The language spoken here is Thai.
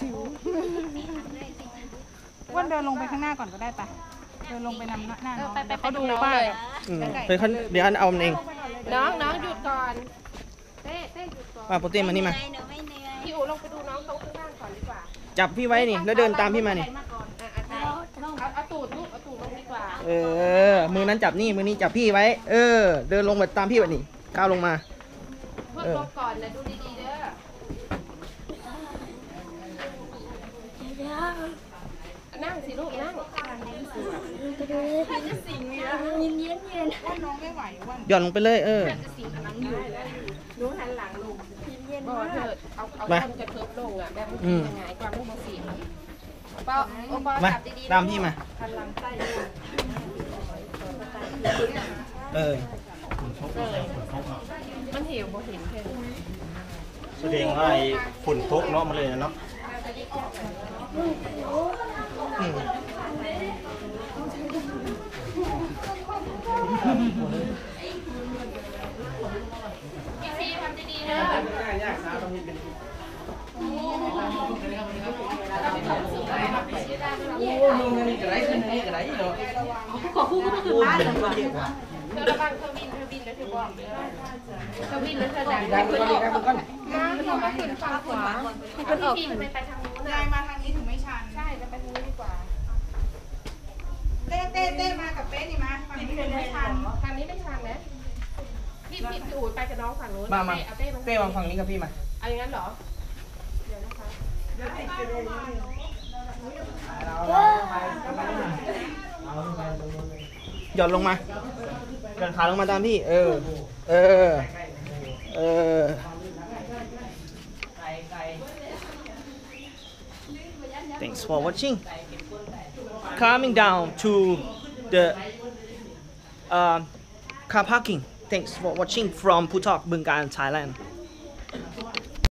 ชิวๆว่าเดินลงไปข้างหน้าก่อนก็ได้ปะเดินลงไปนำหน้าหน้าเออน้องไปไปเขาดูไปดูน้องป้าเลยอืมเดี๋ยวเขาเดี๋ยวอันเอามันเองน้องน้องหยุดก่อนเต้เต้หยุดก่อนมาโปรตีนมานี่มาหนูไม่เหนื่อยพี่อูลงไปดูน้องตรงข้างล่างก่อนดีกว่าจับพี่ไว้นี่ แล้วเดินตามพี่มานี่อะอะเอาเอาเอาตูดลูกเอาตูดลงดีกว่าเออ มือนั้นจับนี่มือนี้จับพี่ไว้ เออ เดินลงแบบตามพี่แบบนี้ก้าวลงมาเพื่อเออลบก่อนนะดูดีๆเด้อนั่งสิลูกนั่ง เย็นเย็นเย็น ว่าน้องไม่ไหวว่าหย่อนลงไปเลยเออรู้หันหลังลูกบ่เถิดเอาเอามาคนกระเทิบลงอะแบบอืมันมยังไงความลูกบาสีปอโอปอมาจับดีๆตามพี่มาหันหลังใต้ลูกเออ มันหิวบ่เห็นแค่แสดงว่าไอ้ฝุ่นตกเนาะมันเลยเนาะอื พี่ซีทำดีๆเด้อขอคู่ก็คือบ้านเลยเธอระวังเธอบินเธอบินแล้วเธอบอกเด้อเธอบินแล้วเธอดังได้คนออกมาเธอมาขึ้นฝั่งขวาขึ้นออกทำไมไปทางนู้นยายมาทางนี้ถึงไม่ชันใช่จะไปทางนี้ดีกว่าเต้เต้เต้มากับเป๊ะนี่มาฝั่งนี้ถึงไม่ชัน พี่พี่พี่อู๋ไปกับน้องฝั่งนู้นมามา เอาเต้มาเต้วางฝั่งนี้กับพี่มาเอาอย่างนั้นเหรอ เดี๋ยวนะคะ หย่อนลงมาหย่อนขาลงมาตามพี่ เออ เออ เออ Thanks for watching. Coming down to the uh, car parking. Thanks for watching from Putok, Bungan, Thailand.